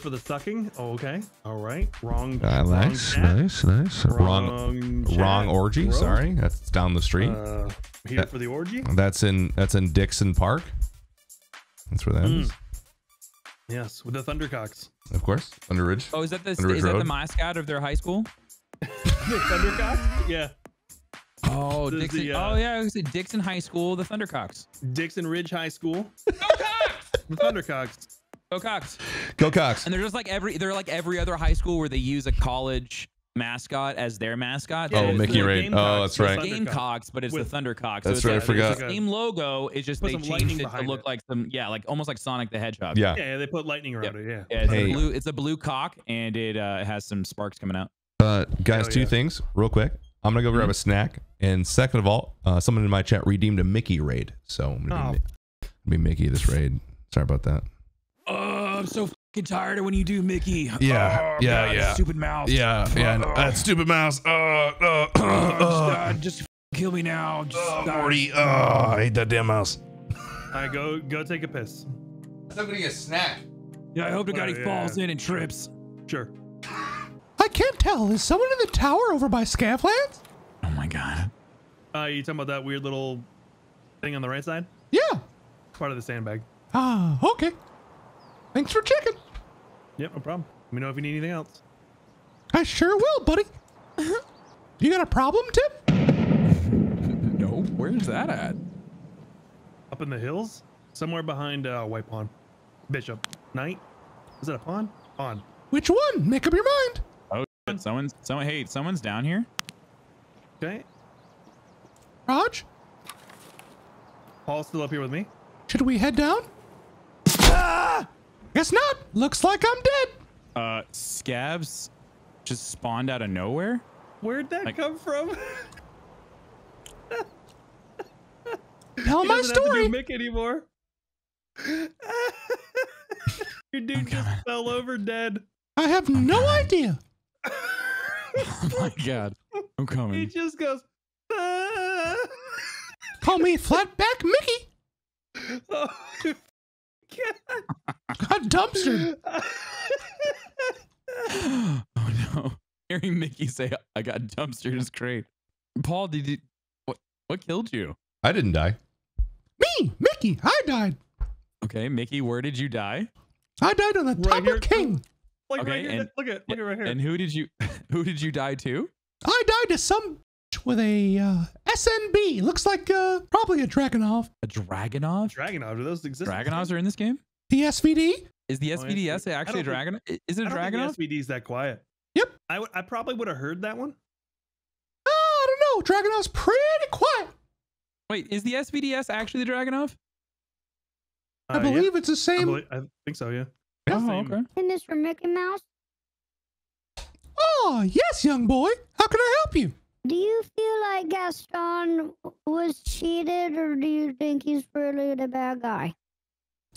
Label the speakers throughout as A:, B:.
A: for the sucking. Oh, okay. All right. Wrong.
B: Uh,
A: wrong
B: nice,
A: chat.
B: nice, nice. Wrong,
A: Wrong.
B: wrong orgy.
A: bro.
B: Sorry, that's down the street.
A: Uh, here
B: That-
A: for the orgy.
B: that's in that's in Dixon Park. That's where that is.
A: Mm. Yes, with the Thundercocks.
B: Of course, Thunder Ridge.
C: Oh, is that the
B: Thunder Ridge
C: is that the mascot of their high school?
A: the Thundercocks. Yeah.
C: Oh,
A: This
C: Dixon.
A: the, uh,
C: oh yeah, it was at Dixon High School, the Thundercocks.
A: Dixon Ridge High School. The Thundercocks.
C: Go Cox!
B: Go Cox.
C: And they're just like every they're like every other high school where they use a college mascot as their mascot.
B: Oh, Mickey
C: the
B: Raid.
A: Gamecocks,
B: Oh, that's right.
C: Gamecocks, but it's
A: With-
C: the Thundercocks.
B: That's
C: so
B: right, I forgot.
C: The same logo. It's just
A: Put
C: they changed it to look
A: it.
C: like some yeah, like almost like Sonic the Hedgehog.
B: Yeah.
A: Yeah, they put lightning around
C: Yep.
A: it. Yeah.
C: Yeah, it's
B: Hey.
C: a blue. It's a blue cock, and it uh, has some sparks coming out.
B: Uh, guys,
A: Hell
B: two
A: yeah.
B: things real quick. I'm gonna go grab a snack, and second of all, uh, someone in my chat redeemed a Mickey raid, so I'm gonna
A: Oh.
B: be, be Mickey this raid. Sorry about that.
C: Oh, I'm so fucking tired of when you do Mickey.
B: Yeah,
C: Oh,
B: yeah,
C: God,
B: yeah.
C: Stupid mouse.
B: Yeah, yeah.
C: Uh,
B: That stupid mouse. Uh, uh,
C: Oh,
B: uh,
C: just, uh, just kill me now. Just,
B: uh,
C: uh,
B: Morty. Oh, I hate that damn mouse.
A: All right, go go take a piss.
B: I'm gonna get a snack.
C: Yeah, I hope to God he
A: Oh, yeah.
C: falls in and trips.
A: Sure.
B: I can't tell. Is someone in the tower over by Scavlands?
C: Oh my God.
A: Uh, you talking about that weird little thing on the right side?
B: Yeah.
A: Part of the sandbag.
B: Ah, okay. Thanks for checking.
A: Yep, no problem. Let me know if you need anything else.
B: I sure will, buddy. You got a problem, Tim?
C: No, where's that at?
A: Up in the hills, somewhere behind uh, White Pond. Bishop. Knight. Is that a pond? Pond.
B: Which one? Make up your mind.
C: Oh, shit, someone's someone. Hey, someone's down here.
A: Okay.
B: Raj,
A: Paul's still up here with me.
B: should we head down? Guess not. Looks like I'm dead.
C: Uh, scavs just spawned out of nowhere.
A: Where'd that
C: Like-
A: come from?
B: Tell my
A: doesn't have to
B: story.
A: do Mick anymore. Your dude just fell over dead.
B: I have no idea.
C: Oh my God, I'm coming.
A: He just goes. "Ah."
B: Call me Flatback Mickey.
A: oh,
B: Got dumpster.
C: oh no! Hearing Mickey say "I got dumpstered" is great. Paul, did you? What? What killed you?
B: I didn't die. Me, Mickey. I died.
C: Okay, Mickey, where did you die?
B: I died on the
A: Right
B: Tiger
A: here.
B: King.
A: like
C: Okay,
A: right here.
C: and-
A: look at look at right here.
C: And who did you? Who did you die to?
B: I died to some with a uh, SNB. Looks like uh, probably a Dragunov.
C: A Dragunov?
A: Dragunov, do those exist?
C: Dragunovs are in this game.
B: The SVD.
C: Is the
A: Oh,
C: SVDS
A: I
C: actually a
A: don't
C: Dragon? i- Is it a
A: don't Dragunov? the SVD's that quiet.
B: Yep.
A: I would. I probably would have heard that one.
B: Uh, I don't know. Dragunov's pretty quiet.
C: Wait, is the SVDS actually the Dragunov?
B: I
A: Uh, yeah.
B: believe it's the
A: I,
B: same.
A: belie- I think so. Yeah.
B: Yeah,
C: oh, okay.
D: And this for Mickey Mouse?
B: Oh, yes, young boy. How can I help you?
D: Do you feel like Gaston was cheated, or do you think he's really the bad guy?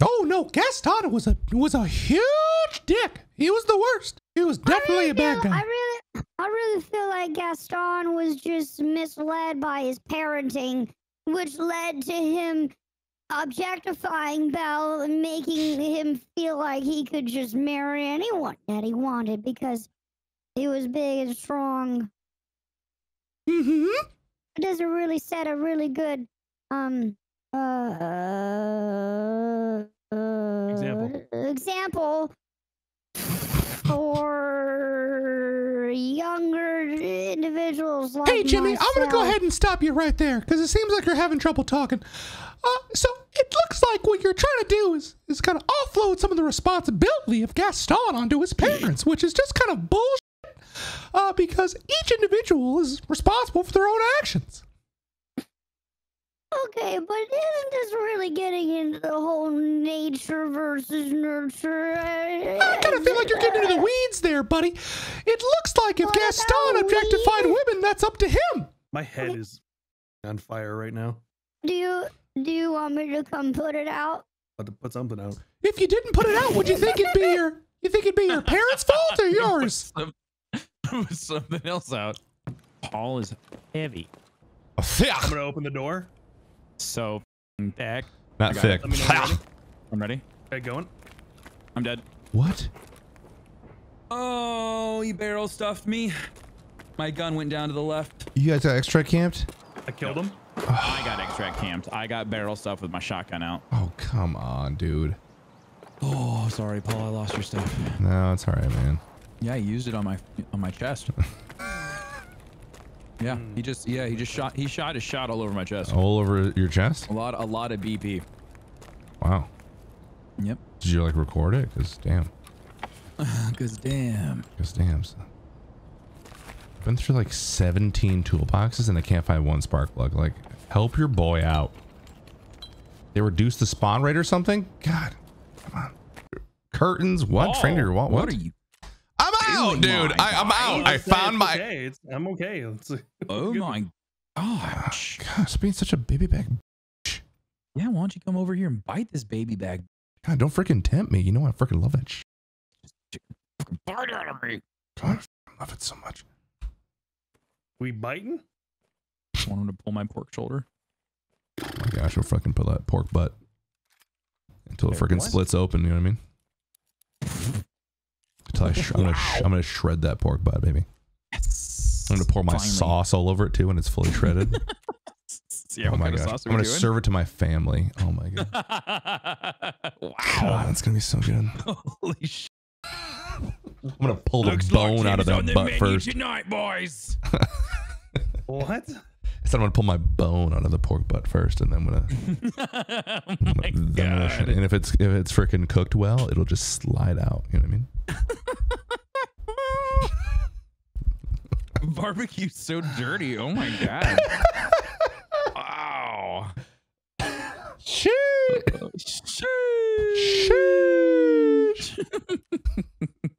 B: Oh no, Gaston was a was a huge dick. He was the worst. He was definitely
D: really
B: a bad
D: feel-
B: guy.
D: I really, I really feel like Gaston was just misled by his parenting, which led to him objectifying Belle and making him feel like he could just marry anyone that he wanted because he was big and strong.
B: Mm-hmm.
D: It doesn't really set a really good um uh, uh
A: Example.
D: example for younger individuals like
B: Hey Jimmy, I'm gonna go ahead and stop you right there because it seems like you're having trouble talking. Uh, so it looks like what you're trying to do is is kind of offload some of the responsibility of Gaston onto his parents, which is just kind of bullshit. Uh, because each individual is responsible for their own actions.
D: Okay, but isn't this really getting into the whole nature versus nurture?
B: I kind of feel like you're getting into the weeds there, buddy. It looks like if
D: What
B: Gaston objectified
D: weed?
B: women, that's up to him.
A: My head is on fire right now.
D: Do you do you want me to come put it out?
A: About to put something out.
B: If you didn't put it out, would you think it'd be your you think it'd be your parents' fault or yours?
C: Put something else out. Paul is heavy.
A: I'm gonna open the door.
C: So f***ing thick.
B: Not
C: I
B: thick.
A: Let me know when you're ready.
C: I'm ready.
A: Okay, going.
C: I'm dead.
B: What?
C: Oh, he barrel stuffed me. My gun went down to the left.
E: You guys got extra camped?
A: I killed him.
C: I got extract camped. I got barrel stuff with my shotgun out.
E: Oh, come on, dude.
C: Oh, sorry, Paul. I lost your stuff.
E: No, it's all right, man.
C: Yeah, he used it on my on my chest. yeah, he hmm. just yeah he just shot he shot his shot all over my chest.
E: All over your chest?
C: A lot a lot of BP.
E: Wow.
C: Yep.
E: Did you like record it? Cause damn,
C: Cause damn.
E: cause damn. son. Been through like 17 toolboxes and I can't find one spark plug. Like, help your boy out. They reduced the spawn rate or something? God, come on. Curtains? What? Train to oh, your wall? What?
C: What are you?
E: I'm out,
C: Oh
E: dude.
C: my
E: I, I'm out.
A: Let's
E: I found my.
A: Okay. It's, I'm okay. It's,
C: Oh my gosh.
E: Gosh, being such a baby bag.
C: Yeah, why don't you come over here and bite this baby bag?
E: God, don't freaking tempt me. You know I freaking love that. Sh-
C: Bite out of me.
E: God, I love it so much.
A: we biting?
C: Want him to pull my pork shoulder?
E: Oh my gosh, we'll fucking pull that pork butt until it
A: Wait,
E: freaking splits open. You know what I mean? Until I sh- I'm, gonna sh- I'm gonna shred that pork butt, baby.
C: Yes.
E: I'm gonna pour my
C: Finally.
E: sauce all over it too when it's fully shredded.
C: Yeah,
E: oh my
C: kind
E: gosh,
C: sauce
E: I'm gonna
C: doing?
E: serve it to my family. Oh my god,
C: wow.
E: God, it's gonna be so good.
C: Holy shit.
E: I'm gonna pull the bone out of that butt first.
C: tonight, boys.
A: What?
E: So I'm gonna pull my bone out of the pork butt first, and then I'm gonna.
C: oh my
E: then I'm gonna
C: god.
E: and if it's if it's freaking cooked well, it'll just slide out. You know what I mean?
C: Barbecue's so dirty. Oh my god. wow.
E: Shit.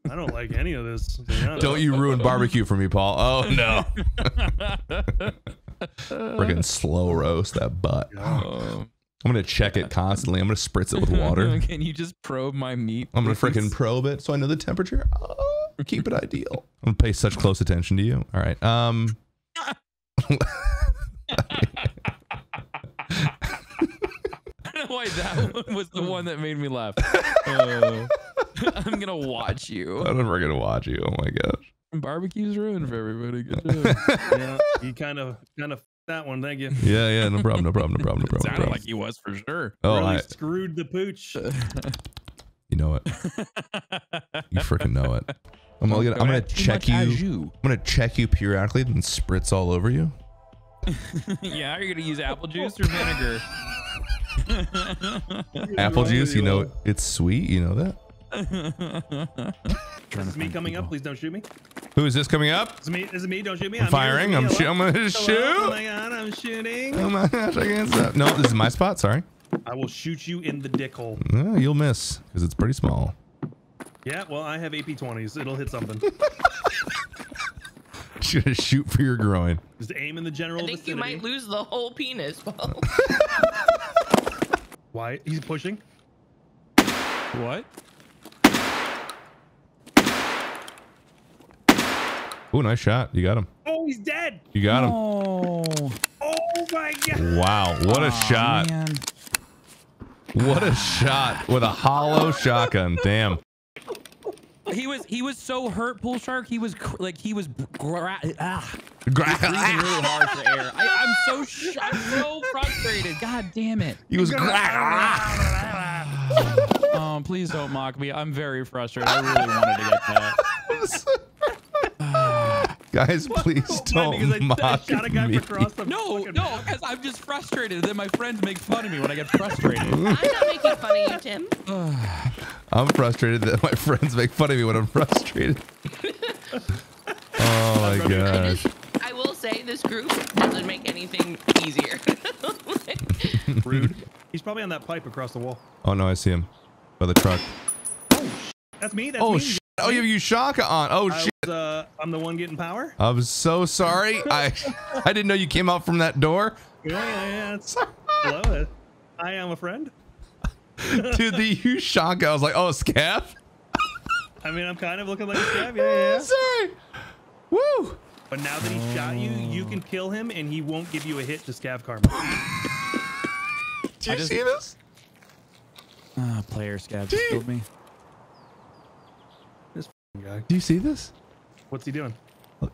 A: I don't like any of this. to be honest.
E: Don't you ruin barbecue for me, Paul. Oh no. Freaking slow roast that butt.
C: Oh.
E: I'm gonna check it constantly. I'm gonna spritz it with water.
C: Can you just probe my meat?
E: I'm gonna freaking probe it so I know the temperature. Oh, keep it ideal. I'm gonna pay such close attention to you. All right. Um.
C: I don't know why that one was the one that made me laugh. Uh, I'm gonna watch you.
E: I'm never gonna watch you. Oh my gosh.
C: Barbecue's ruined for everybody. Good job.
A: Yeah, you kind of, kind of that one. Thank you.
E: Yeah, yeah, no problem, no problem, no problem, no problem. no
C: Sounded
E: problem.
C: like he was for sure.
E: oh,
A: really
E: I,
A: screwed the pooch.
E: you know it. You freaking know it. I'm gonna,
C: Don't
E: I'm gonna check
C: much
E: you. I'm gonna check you periodically, then spritz all over you.
C: yeah, are you gonna use apple juice or vinegar?
E: Apple juice, you know it's sweet. You know that.
C: Trying
A: Is me
C: find
A: coming up? Please don't shoot me.
E: Who is this coming up?
A: Is it me? Is it me? Don't shoot me.
E: I'm
A: here.
E: firing.
A: Is it
E: I'm,
A: me?
E: shoot. I'm gonna
A: Hello? Oh my god, I'm shooting.
E: Oh my gosh, I can't stop. No, this is my spot. Sorry.
A: I will shoot you in the dick hole.
E: You'll miss because it's pretty small.
A: Yeah, well, I have AP20s. It'll hit something.
E: Just gonna shoot for your groin.
A: Just aim in the general
F: I think you might lose the whole penis, Paul.
A: Why? He's pushing.
C: What?
E: Oh, nice shot. You got him.
A: Oh, he's dead.
E: You got him.
C: Oh,
A: Oh my god.
E: Wow, what a shot.
C: Man.
E: What a shot with a hollow shotgun. Damn.
C: He was he was so hurt, Pool Shark. He was cr- like he was gra- ah,
E: Gra-
C: breathing really hard for air. I, I'm so sh- I'm so frustrated. God damn it.
E: He was.
C: Um, please don't mock me. I'm very frustrated. I really wanted to get that.
E: Guys, please
A: Why? Because I,
E: don't
A: I,
E: I
A: shot a guy
E: me.
A: Across the
C: no, no, because I'm just frustrated. Then my friends make fun of me when I get frustrated.
F: I'm not making fun of you, Tim.
E: I'm frustrated that my friends make fun of me when I'm frustrated. oh my
F: I
E: gosh.
F: just, I will say this group doesn't make anything easier.
A: Rude. He's probably on that pipe across the wall.
E: Oh no, I see him by the truck.
A: Oh, that's me. That's
E: Oh
A: me.
E: Shit! Oh, you have you Shaka on. Oh
A: I
E: shit!
A: was, uh, I'm the one getting power.
E: I'm so sorry. I I didn't know you came out from that door,
A: Yeah, yeah, yeah. Hello. uh, I am a friend.
E: dude. The you Shaka. I was like, oh, scav.
A: I mean, I'm kind of looking like a scav. Yeah, yeah, yeah.
E: Sorry. Woo.
A: But now that he shot you, you can kill him, and he won't give you a hit to scav karma.
E: Do you
C: just-
E: see this?
C: Ah, player scav just killed me.
A: Guy.
E: Do you see this?
A: What's he doing?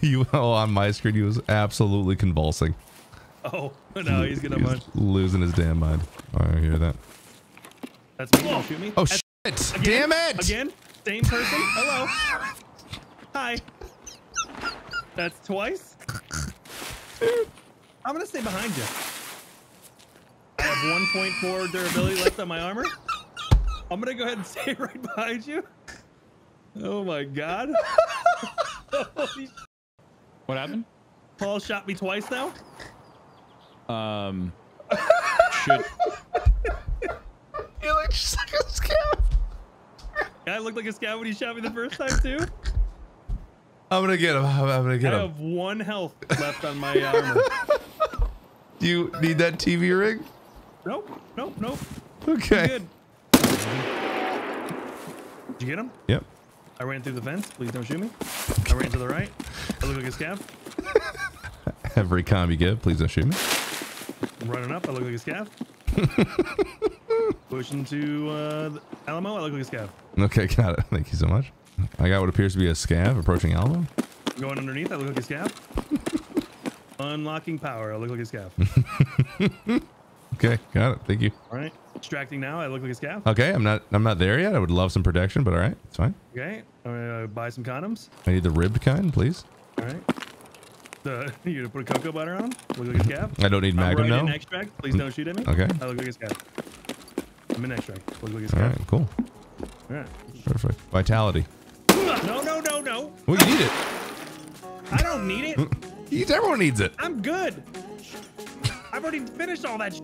E: You oh, on my screen, he was absolutely convulsing.
A: Oh no, he's gonna
E: He was
A: munch.
E: losing his damn mind. Oh, I hear that.
A: That's me. Don't shoot me.
E: Oh shit! Damn it!
A: Again, same person. Hello. Hi. That's twice. I'm gonna stay behind you. I have 1.4 durability left on my armor. I'm gonna go ahead and stay right behind you. Oh my god.
C: What happened?
A: Paul shot me twice now.
C: Um, should
E: You look just like a scav.
A: Guy looked like a scout when he shot me the first time too.
E: I'm gonna get him. I'm gonna
A: I
E: get him.
A: I have one health left on my armor.
E: Do you need that TV rig?
A: Nope, nope, nope.
E: Okay.
A: Good. Did you get him?
E: Yep.
A: I ran through the fence. Please don't shoot me. I ran to the right. I look like a scav.
E: Every com you give, please don't shoot me.
A: I'm running up. I look like a scav. Pushing to uh, the Alamo. I look like a scav.
E: Okay, got it. Thank you so much. I got what appears to be a scav approaching Alamo.
A: Going underneath. I look like a scav. Unlocking power. I look like a scav.
E: Okay, got it. Thank you.
A: All right. Extracting now. I look like a scav.
E: Okay, I'm not I'm not there yet. I would love some protection, but all right, it's fine.
A: Okay. I'm gonna uh, buy some condoms.
E: I need the ribbed kind, please.
A: All right. The, you gonna put cocoa butter on? Look like a scav.
E: I don't need magnum
A: I'm right
E: now.
A: extract. Please don't shoot at me.
E: Okay.
A: I look like a scav. I'm in extract. Look like a
E: All
A: scav.
E: right, cool.
A: All right.
E: Perfect. Vitality.
A: No, no, no, no.
E: Well, you need it.
A: I don't need it.
E: Everyone needs it.
A: I'm good. I've already finished all that. Sh-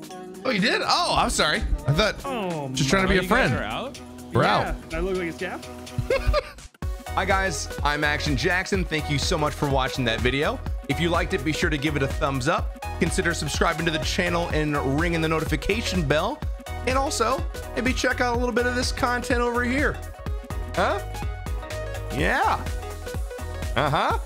E: Oh, you did? Oh, I'm sorry. I thought
A: oh,
E: just trying to be a
C: you guys
E: friend.
C: are out.
E: We're
A: yeah.
E: out.
A: I look like a scav.
G: Hi guys, I'm Action Jaxon. Thank you so much for watching that video. If you liked it, be sure to give it a thumbs up. Consider subscribing to the channel and ringing the notification bell. And also, maybe check out a little bit of this content over here. Huh? Yeah. Uh-huh.